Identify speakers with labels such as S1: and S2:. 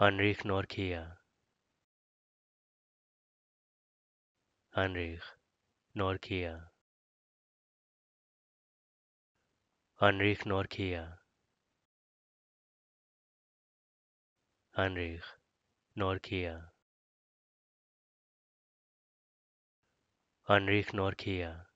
S1: Heinrich Norkia Heinrich Norkia Heinrich Norkia Heinrich Norkia Heinrich Norkia